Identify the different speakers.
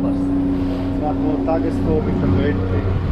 Speaker 1: Nachbar Tagestour mit dem Weltkrieg.